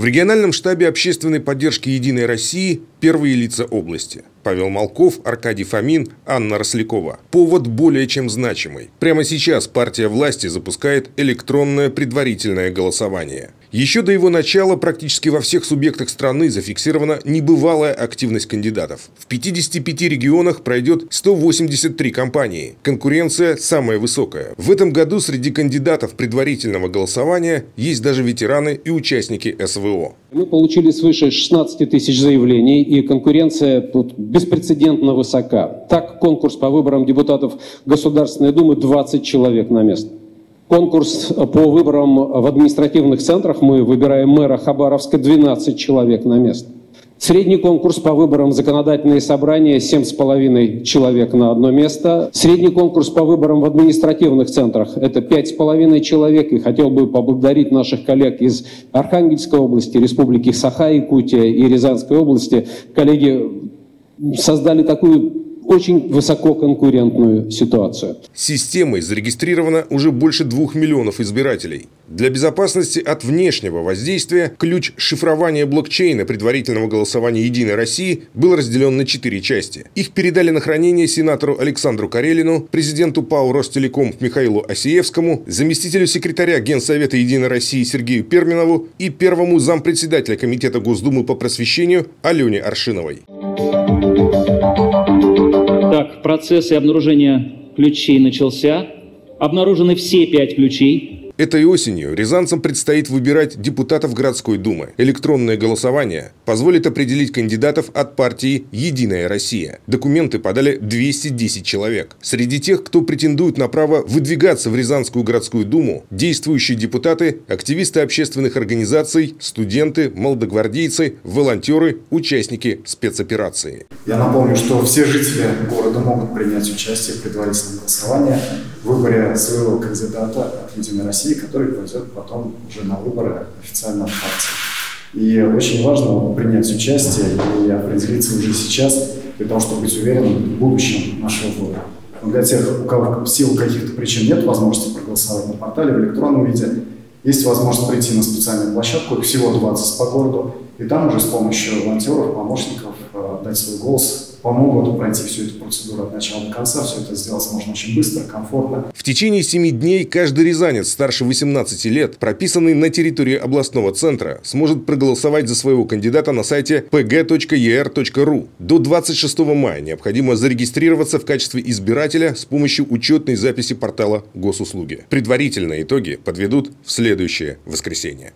В региональном штабе общественной поддержки «Единой России» первые лица области. Павел Малков, Аркадий Фомин, Анна Рослякова. Повод более чем значимый. Прямо сейчас партия власти запускает электронное предварительное голосование. Еще до его начала практически во всех субъектах страны зафиксирована небывалая активность кандидатов. В 55 регионах пройдет 183 компании. Конкуренция самая высокая. В этом году среди кандидатов предварительного голосования есть даже ветераны и участники СВО. Мы получили свыше 16 тысяч заявлений, и конкуренция тут беспрецедентно высока. Так, конкурс по выборам депутатов Государственной Думы 20 человек на место. Конкурс по выборам в административных центрах мы выбираем мэра Хабаровска 12 человек на место. Средний конкурс по выборам в законодательные собрания 7,5 человек на одно место. Средний конкурс по выборам в административных центрах это 5,5 человек. И хотел бы поблагодарить наших коллег из Архангельской области, Республики Саха-Якутия и Рязанской области. Коллеги создали такую очень высококонкурентную ситуацию. Системой зарегистрировано уже больше двух миллионов избирателей. Для безопасности от внешнего воздействия ключ шифрования блокчейна предварительного голосования «Единой России» был разделен на четыре части. Их передали на хранение сенатору Александру Карелину, президенту ПАО «Ростелеком» Михаилу Осиевскому, заместителю секретаря Генсовета «Единой России» Сергею Перминову и первому зампредседателя Комитета Госдумы по просвещению Алене Аршиновой. Процесс и обнаружение ключей начался. Обнаружены все пять ключей. Этой осенью рязанцам предстоит выбирать депутатов городской думы. Электронное голосование позволит определить кандидатов от партии «Единая Россия». Документы подали 210 человек. Среди тех, кто претендует на право выдвигаться в Рязанскую городскую думу, действующие депутаты, активисты общественных организаций, студенты, молодогвардейцы, волонтеры, участники спецоперации. Я напомню, что все жители города могут принять участие в предварительном голосовании в выборе своего кандидата от «Единой России», который пойдет потом уже на выборы официально в партии. И очень важно принять участие и определиться уже сейчас для того, чтобы быть уверенным в будущем нашего города. Но для тех, у кого в силу каких-то причин нет возможности проголосовать на портале в электронном виде, есть возможность прийти на специальную площадку, их всего 20 по городу, и там уже с помощью волонтеров, помощников э, дать свой голос помогут пройти всю эту процедуру от начала до конца. Все это сделать можно очень быстро, комфортно. В течение 7 дней каждый рязанец старше 18 лет, прописанный на территории областного центра, сможет проголосовать за своего кандидата на сайте pg.er.ru. До 26 мая необходимо зарегистрироваться в качестве избирателя с помощью учетной записи портала госуслуги. Предварительные итоги подведут в следующее воскресенье.